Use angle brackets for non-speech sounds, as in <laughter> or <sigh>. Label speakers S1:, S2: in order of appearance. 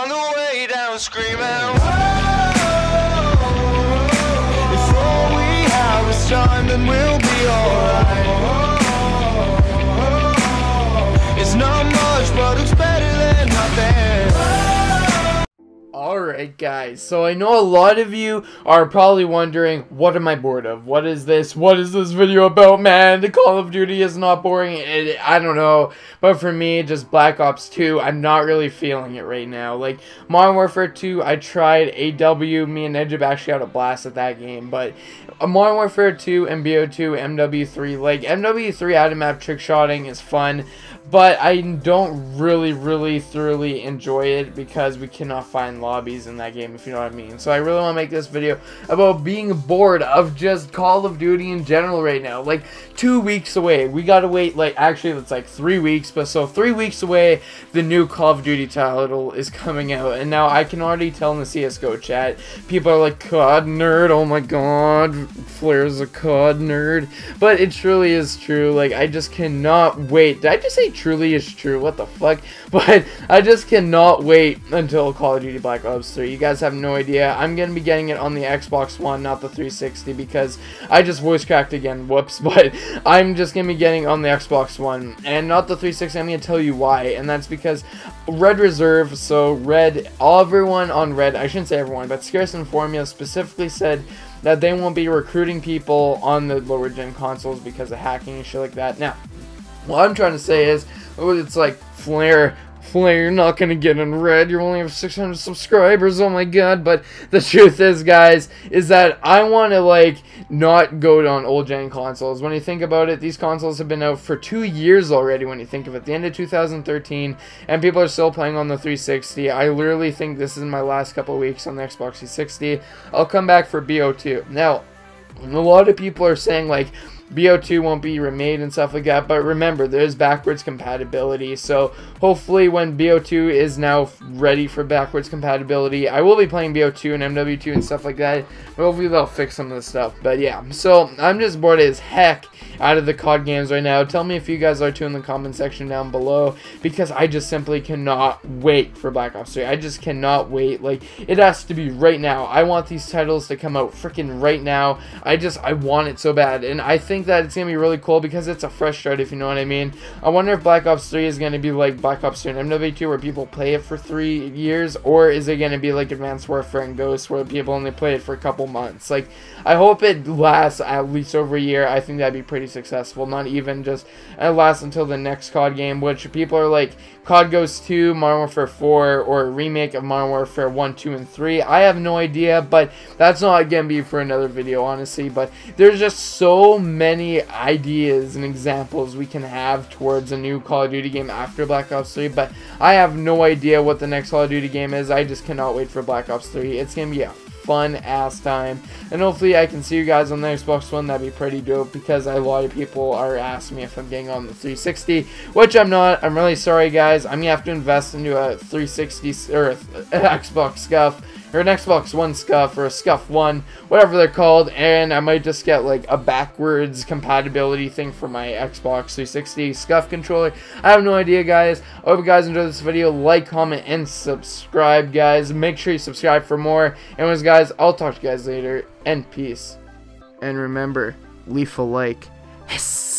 S1: on the way down screaming. "Whoa." If we have is time, then we'll Alright
S2: guys, so I know a lot of you are probably wondering, what am I bored of? What is this? What is this video about, man? The Call of Duty is not boring. It, I don't know. But for me, just Black Ops 2, I'm not really feeling it right now. Like, Modern Warfare 2, I tried AW, me and Edge actually had a blast at that game. But uh, Modern Warfare 2, MBO2, MW3, like, MW3 out of map trick shotting is fun. But I don't really, really thoroughly enjoy it because we cannot find lobbies in that game, if you know what I mean. So I really want to make this video about being bored of just Call of Duty in general right now. Like, two weeks away. We gotta wait, like, actually, it's like three weeks, but so three weeks away, the new Call of Duty title is coming out. And now I can already tell in the CSGO chat, people are like, COD nerd, oh my god, Flare's a COD nerd. But it truly is true. Like, I just cannot wait. Did I just say truly is true? What the fuck? <laughs> But I just cannot wait until Call of Duty Black Ops 3. You guys have no idea. I'm gonna be getting it on the Xbox One, not the 360, because I just voice cracked again. <laughs> Whoops. But I'm just gonna be getting on the Xbox One and not the 360. I'm gonna tell you why, and that's because Red Reserve. So Red, everyone on Red. I shouldn't say everyone, but Scarce and Formula specifically said that they won't be recruiting people on the lower gen consoles because of hacking and shit like that. Now, what I'm trying to say is, oh, it's like Flare. Flare, you're not gonna get in red. You only have 600 subscribers. Oh my god! But the truth is, guys, is that I want to like not go on old gen consoles. When you think about it, these consoles have been out for two years already. When you think of it, the end of 2013, and people are still playing on the 360. I literally think this is my last couple weeks on the Xbox 360. I'll come back for BO2. Now, a lot of people are saying like BO2 won't be remade and stuff like that, but remember, there's backwards compatibility, so hopefully when BO2 is now ready for backwards compatibility, I will be playing BO2 and MW2 and stuff like that, hopefully they'll fix some of the stuff, but yeah, so I'm just bored as heck out of the COD games right now. Tell me if you guys are too in the comment section down below, because I just simply cannot wait for Black Ops 3. I just cannot wait, like, it has to be right now. I want these titles to come out freaking right now. I just, I want it so bad, and I think that it's going to be really cool because it's a fresh start, if you know what I mean. I wonder if Black Ops 3 is going to be like Black Ops 2 and MW2 where people play it for three years, or is it going to be like Advanced Warfare and Ghost where people only play it for a couple months? Like, I hope it lasts at least over a year. I think that'd be pretty successful. Not even just it lasts until the next COD game, which people are like COD Ghost 2, Modern Warfare 4, or a remake of Modern Warfare 1, 2, and 3. I have no idea, but that's not going to be for another video, honestly. But there's just so many ideas and examples we can have towards a new Call of Duty game after Black Ops 3, but I have no idea what the next Call of Duty game is. I just cannot wait for Black Ops 3. It's going to be a fun ass time. And hopefully I can see you guys on the Xbox One. That'd be pretty dope because a lot of people are asking me if I'm getting on the 360, which I'm not. I'm really sorry, guys. I'm gonna have to invest into a 360 or Xbox Scuff or an Xbox One Scuff or a Scuff One, whatever they're called, and I might just get like a backwards compatibility thing for my Xbox 360 Scuff controller. I have no idea, guys. I hope you guys enjoyed this video. Like, comment, and subscribe, guys. Make sure you subscribe for more. Anyways, guys, I'll talk to you guys later, and peace. And remember, leave a like. Hiss.